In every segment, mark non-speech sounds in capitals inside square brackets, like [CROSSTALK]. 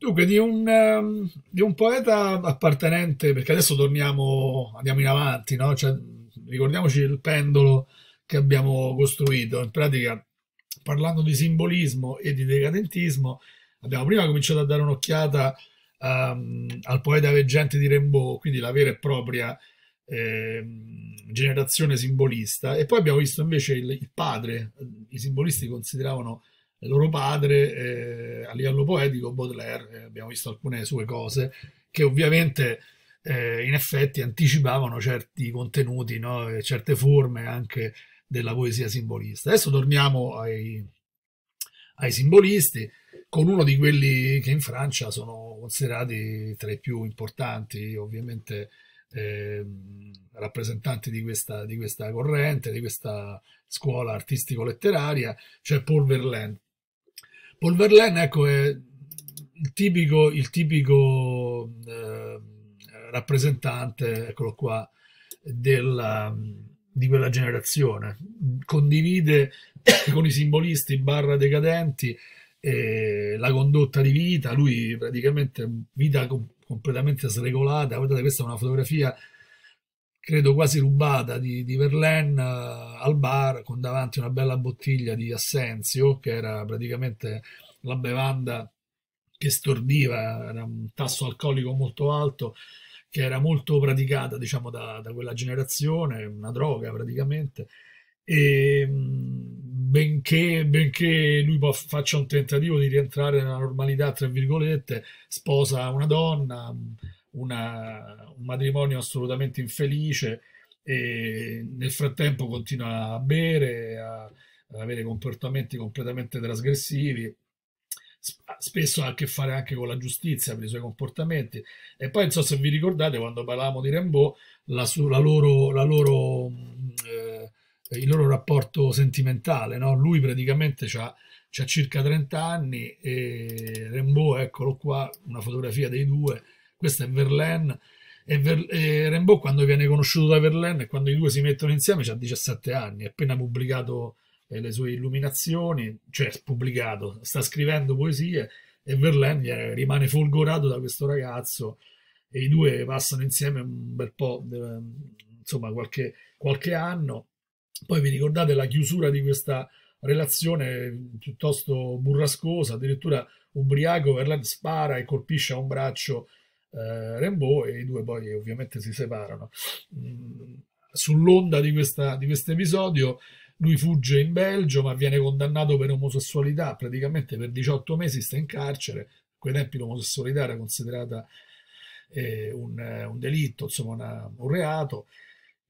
Dunque, di un, ehm, di un poeta appartenente, perché adesso torniamo, andiamo in avanti, no? Cioè, ricordiamoci il pendolo che abbiamo costruito. In pratica, parlando di simbolismo e di decadentismo, abbiamo prima cominciato a dare un'occhiata um, al poeta veggente di Rimbaud, quindi la vera e propria eh, generazione simbolista, e poi abbiamo visto invece il, il padre, i simbolisti consideravano loro padre eh, a livello poetico Baudelaire, eh, abbiamo visto alcune sue cose che ovviamente eh, in effetti anticipavano certi contenuti, no? certe forme anche della poesia simbolista. Adesso torniamo ai, ai simbolisti con uno di quelli che in Francia sono considerati tra i più importanti, ovviamente eh, rappresentanti di questa, di questa corrente, di questa scuola artistico-letteraria, cioè Paul Verlaine. Paul Verlaine, ecco, è il tipico, il tipico eh, rappresentante, eccolo qua, della, di quella generazione. Condivide [COUGHS] con i simbolisti barra decadenti eh, la condotta di vita, lui praticamente vita com- completamente sregolata, guardate questa è una fotografia credo quasi rubata di, di Verlaine uh, al bar con davanti una bella bottiglia di Assenzio che era praticamente la bevanda che stordiva, era un tasso alcolico molto alto che era molto praticata diciamo da, da quella generazione, una droga praticamente. E benché, benché lui faccia un tentativo di rientrare nella normalità, tra virgolette, sposa una donna, una, un matrimonio assolutamente infelice e nel frattempo continua a bere, a, a avere comportamenti completamente trasgressivi spesso ha a che fare anche con la giustizia per i suoi comportamenti e poi non so se vi ricordate quando parlavamo di Rimbaud la, la loro, la loro eh, il loro rapporto sentimentale. No? Lui praticamente ha circa 30 anni e Rimbaud, eccolo qua, una fotografia dei due, questa è Verlaine. E, Ver- e Rimbaud quando viene conosciuto da Verlaine e quando i due si mettono insieme ha 17 anni, ha appena pubblicato eh, le sue illuminazioni, cioè pubblicato, sta scrivendo poesie e Verlaine rimane folgorato da questo ragazzo e i due passano insieme un bel po', insomma qualche, qualche anno poi vi ricordate la chiusura di questa relazione piuttosto burrascosa, addirittura ubriaco, Verlaine spara e colpisce a un braccio eh, Rimbaud e i due poi ovviamente si separano. Mm, sull'onda di, questo episodio lui fugge in Belgio ma viene condannato per omosessualità, praticamente per 18 mesi sta in carcere, a quei tempi l'omosessualità era considerata eh, un, un, delitto, insomma una, un reato.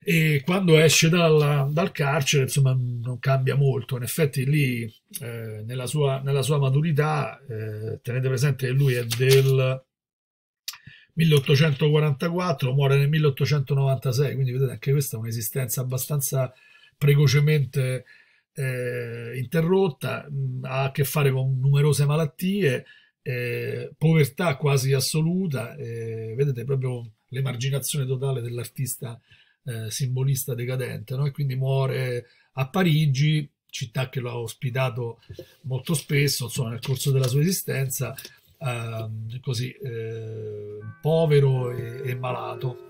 E quando esce dal, dal, carcere insomma non cambia molto. In effetti lì eh, nella, sua, nella, sua, maturità eh, tenete presente che lui è del 1844 muore nel 1896 quindi vedete anche questa è un'esistenza abbastanza precocemente eh, interrotta mh, ha a che fare con numerose malattie eh, povertà quasi assoluta eh, vedete proprio l'emarginazione totale dell'artista eh, simbolista decadente, no? e quindi muore a Parigi, città che lo ha ospitato molto spesso, insomma, nel corso della sua esistenza, eh, così eh, povero e, e malato.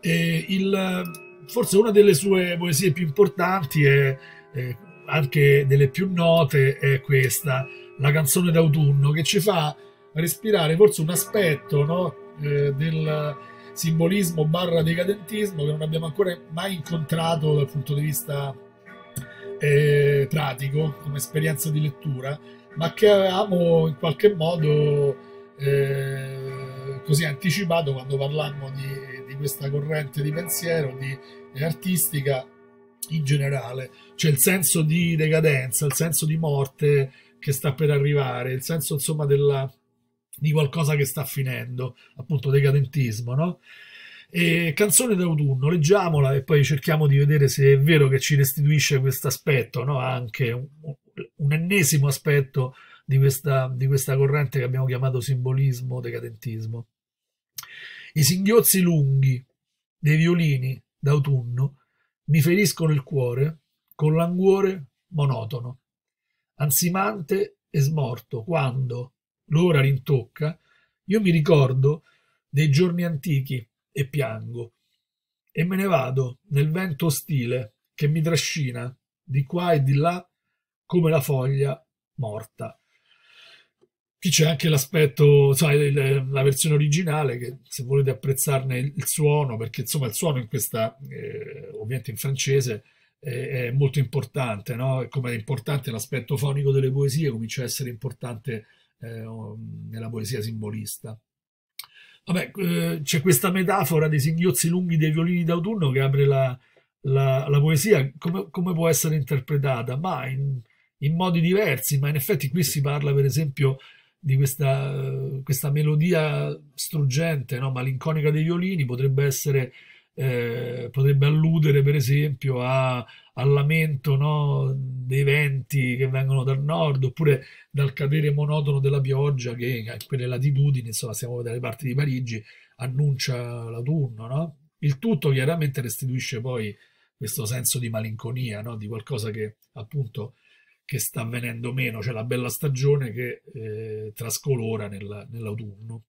E il, forse una delle sue poesie più importanti e anche delle più note è questa, la canzone d'autunno, che ci fa respirare forse un aspetto no? eh, del, simbolismo barra decadentismo che non abbiamo ancora mai incontrato dal punto di vista eh, pratico, come esperienza di lettura, ma che avevamo in qualche modo eh, così anticipato quando parlammo di, di, questa corrente di pensiero, di, artistica in generale, cioè il senso di decadenza, il senso di morte che sta per arrivare, il senso insomma della, di qualcosa che sta finendo, appunto decadentismo, no? E Canzone d'autunno, leggiamola e poi cerchiamo di vedere se è vero che ci restituisce questo aspetto, no? anche un, ennesimo aspetto di questa, di questa corrente che abbiamo chiamato simbolismo decadentismo. I singhiozzi lunghi dei violini d'autunno mi feriscono il cuore con languore monotono, ansimante e smorto, quando, l'ora rintocca, io mi ricordo dei giorni antichi e piango e me ne vado nel vento ostile che mi trascina di qua e di là come la foglia morta. Qui c'è anche l'aspetto, sai, la versione originale, che se volete apprezzarne il suono, perché insomma il suono in questa, eh, ovviamente in francese, è, molto importante, no? Come è importante l'aspetto fonico delle poesie, comincia a essere importante eh, nella poesia simbolista. Vabbè, eh, c'è questa metafora dei singhiozzi lunghi dei violini d'autunno che apre la, la, la poesia. Come, come, può essere interpretata? Ma in, in modi diversi, ma in effetti qui si parla per esempio di questa, questa melodia struggente, no? malinconica dei violini, potrebbe essere, eh, potrebbe alludere per esempio a, al lamento no? dei venti che vengono dal nord, oppure dal cadere monotono della pioggia che a quelle latitudini, insomma siamo dalle parti di Parigi, annuncia l'autunno. No? Il tutto chiaramente restituisce poi questo senso di malinconia, no? di qualcosa che appunto che sta avvenendo meno, c'è la bella stagione che eh, trascolora nel, nell'autunno.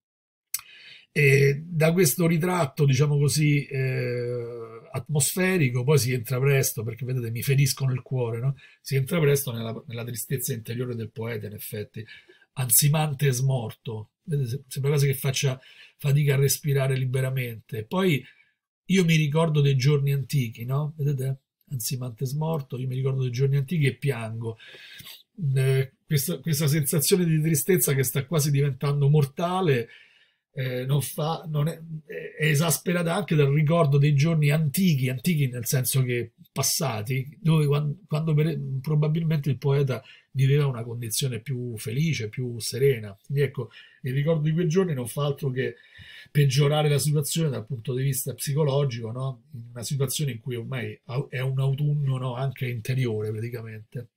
E da questo ritratto, diciamo così, eh, atmosferico, poi si entra presto, perché vedete mi feriscono il cuore, no? si entra presto nella, nella, tristezza interiore del poeta, in effetti. Ansimante è smorto, vedete, sembra quasi che faccia fatica a respirare liberamente. Poi io mi ricordo dei giorni antichi, no? Vedete? Ansimante smorto, io mi ricordo dei giorni antichi e piango. Eh, questa, questa, sensazione di tristezza che sta quasi diventando mortale eh, non fa, non è, è, esasperata anche dal ricordo dei giorni antichi, antichi nel senso che passati, dove quando, quando per, probabilmente il poeta viveva una condizione più felice, più serena. Quindi ecco, il ricordo di quei giorni non fa altro che peggiorare la situazione dal punto di vista psicologico, no? in una situazione in cui ormai è un autunno no? anche interiore praticamente.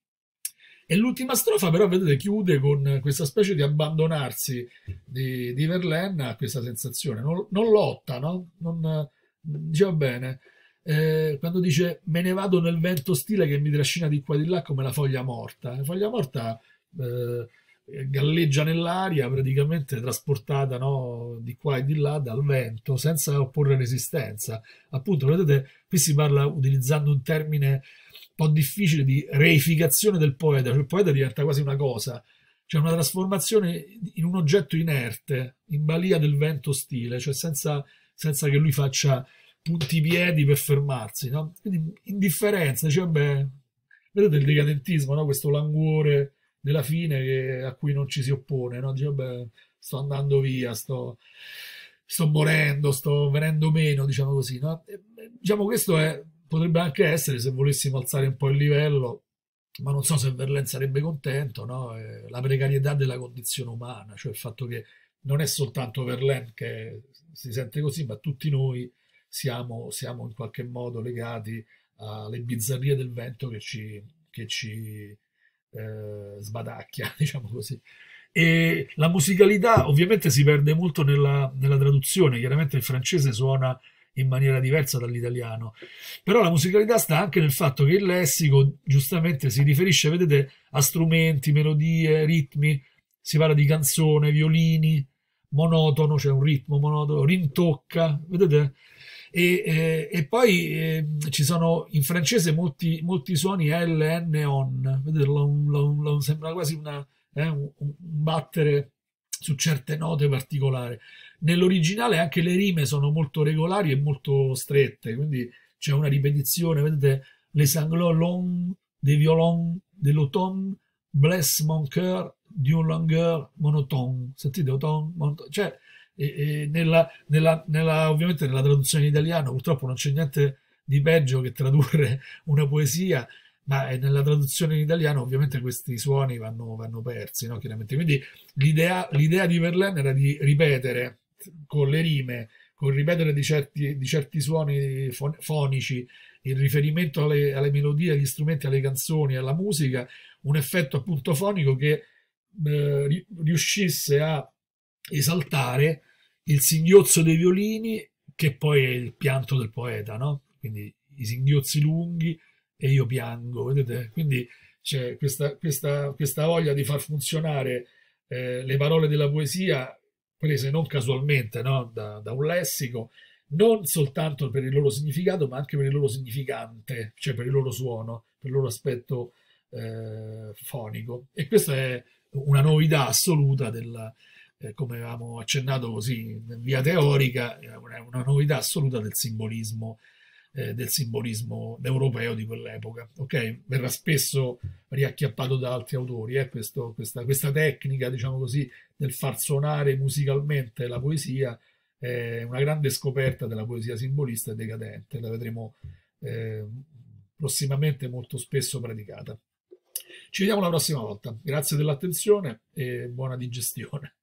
E l'ultima strofa però, vedete, chiude con questa specie di abbandonarsi di, di Verlaine a questa sensazione. Non, non lotta, no? Non, diceva bene, eh, quando dice me ne vado nel vento stile che mi trascina di qua e di là come la foglia morta. La foglia morta eh, galleggia nell'aria, praticamente trasportata no, di qua e di là dal vento senza opporre resistenza. Appunto, vedete, qui si parla utilizzando un termine un po' difficile di reificazione del poeta, cioè il poeta diventa quasi una cosa, cioè una trasformazione in un oggetto inerte, in balia del vento ostile, cioè senza, senza che lui faccia punti piedi per fermarsi, no? Quindi indifferenza, dice, vabbè, vedete il decadentismo, no? questo languore della fine che, a cui non ci si oppone, no? Dice, vabbè, sto andando via, sto, sto morendo, sto venendo meno, diciamo così, no? E, diciamo questo è, potrebbe anche essere, se volessimo alzare un po' il livello, ma non so se Verlaine sarebbe contento, no? eh, la precarietà della condizione umana, cioè il fatto che non è soltanto Verlaine che si sente così, ma tutti noi siamo, siamo in qualche modo legati alle bizzarrie del vento che ci, che ci eh, sbadacchia, [LAUGHS] diciamo così. E la musicalità ovviamente si perde molto nella, nella traduzione, chiaramente il francese suona in maniera diversa dall'italiano. Però la musicalità sta anche nel fatto che il lessico giustamente si riferisce, vedete, a strumenti, melodie, ritmi, si parla di canzone, violini, monotono, c'è cioè un ritmo monotono, rintocca, vedete? E, eh, e poi eh, ci sono in francese molti, molti suoni L, N, on, sembra quasi una, eh, un, un battere su certe note particolari. Nell'originale anche le rime sono molto regolari e molto strette, quindi c'è una ripetizione, vedete, les sanglots longs des violons de l'automne bless mon cœur d'une longueur monotone. Sentite, automne, monotone. Cioè, e, e nella, nella, nella, ovviamente nella traduzione in italiano purtroppo non c'è niente di peggio che tradurre [LAUGHS] una poesia, ma nella traduzione in italiano ovviamente questi suoni vanno, vanno persi, no? Chiaramente. Quindi l'idea, l'idea di Verlaine era di ripetere con le rime, con il ripetere di certi, di certi suoni fonici, il riferimento alle, alle, melodie, agli strumenti, alle canzoni, alla musica, un effetto appunto fonico che eh, riuscisse a esaltare il singhiozzo dei violini, che poi è il pianto del poeta, no? Quindi i singhiozzi lunghi e io piango, vedete? Quindi c'è questa, questa, questa voglia di far funzionare eh, le parole della poesia prese non casualmente no? da, da, un lessico, non soltanto per il loro significato, ma anche per il loro significante, cioè per il loro suono, per il loro aspetto eh, fonico. E questa è una novità assoluta del, eh, come avevamo accennato così in via teorica, è una, novità assoluta del simbolismo eh, del simbolismo europeo di quell'epoca. Okay? Verrà spesso riacchiappato da altri autori eh, questo, questa, questa, tecnica, diciamo così, del far suonare musicalmente la poesia è una grande scoperta della poesia simbolista e decadente, la vedremo eh, prossimamente molto spesso praticata. Ci vediamo la prossima volta. Grazie dell'attenzione e buona digestione.